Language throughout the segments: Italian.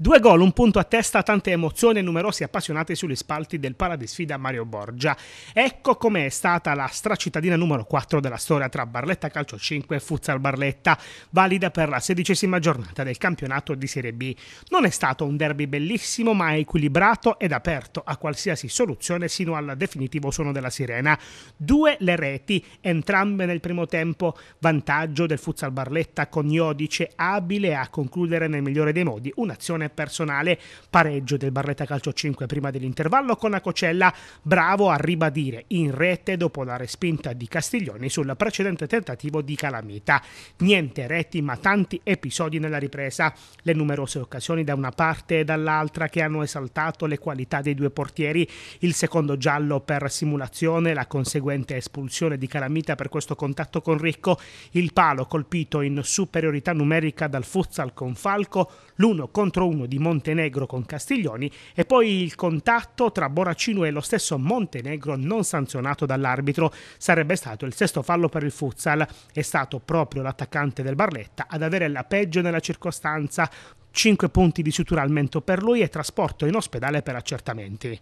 Due gol, un punto a testa, tante emozioni e numerosi appassionati sugli spalti del Paradisfida Mario Borgia. Ecco com'è stata la stracittadina numero 4 della storia tra Barletta Calcio 5 e Futsal Barletta, valida per la sedicesima giornata del campionato di Serie B. Non è stato un derby bellissimo, ma equilibrato ed aperto a qualsiasi soluzione sino al definitivo suono della sirena. Due le reti, entrambe nel primo tempo, vantaggio del Futsal Barletta con Iodice abile a concludere nel migliore dei modi un'azione personale, pareggio del Barletta Calcio 5 prima dell'intervallo con Acocella, bravo a ribadire in rete dopo la respinta di Castiglioni sul precedente tentativo di calamita. Niente reti ma tanti episodi nella ripresa, le numerose occasioni da una parte e dall'altra che hanno esaltato le qualità dei due portieri, il secondo giallo per simulazione, la conseguente espulsione di calamita per questo contatto con Ricco, il palo colpito in superiorità numerica dal futsal con Falco, l'uno contro uno 1 di Montenegro con Castiglioni e poi il contatto tra Boracino e lo stesso Montenegro non sanzionato dall'arbitro. Sarebbe stato il sesto fallo per il futsal. È stato proprio l'attaccante del Barletta ad avere la peggio nella circostanza. 5 punti di sutura al mento per lui e trasporto in ospedale per accertamenti.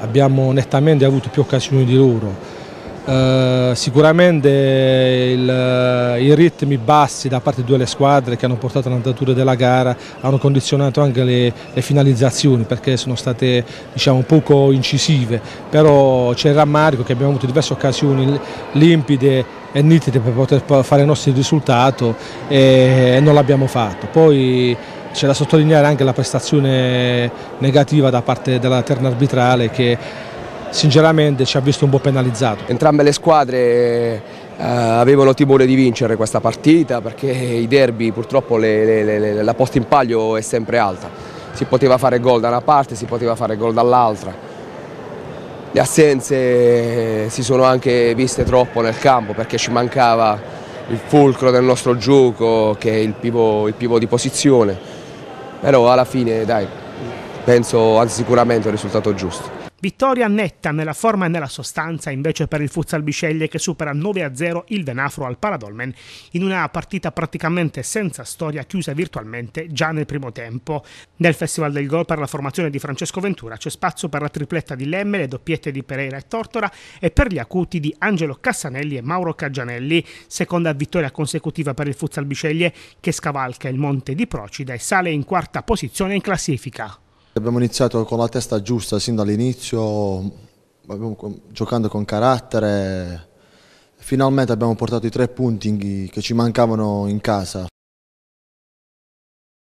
Abbiamo nettamente avuto più occasioni di loro eh, sicuramente il, eh, i ritmi bassi da parte di due le squadre che hanno portato all'andatura della gara hanno condizionato anche le, le finalizzazioni perché sono state diciamo, poco incisive, però c'è il rammarico che abbiamo avuto diverse occasioni limpide e nitide per poter fare il nostro risultato e, e non l'abbiamo fatto. Poi c'è da sottolineare anche la prestazione negativa da parte della terna arbitrale che sinceramente ci ha visto un po' penalizzato. Entrambe le squadre eh, avevano timore di vincere questa partita perché i derby purtroppo le, le, le, la posta in palio è sempre alta, si poteva fare gol da una parte, si poteva fare gol dall'altra. Le assenze si sono anche viste troppo nel campo perché ci mancava il fulcro del nostro gioco che è il pivo, il pivo di posizione, però alla fine dai, penso anzi sicuramente un risultato giusto. Vittoria netta nella forma e nella sostanza invece per il Futsal Bisceglie che supera 9-0 il Venafro al Paradolmen in una partita praticamente senza storia chiusa virtualmente già nel primo tempo. Nel Festival del Gol per la formazione di Francesco Ventura c'è spazio per la tripletta di Lemme, le doppiette di Pereira e Tortora e per gli acuti di Angelo Cassanelli e Mauro Caggianelli, seconda vittoria consecutiva per il Futsal Bisceglie che scavalca il Monte di Procida e sale in quarta posizione in classifica. Abbiamo iniziato con la testa giusta sin dall'inizio, giocando con carattere. Finalmente abbiamo portato i tre punti che ci mancavano in casa.